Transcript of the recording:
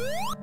Bye.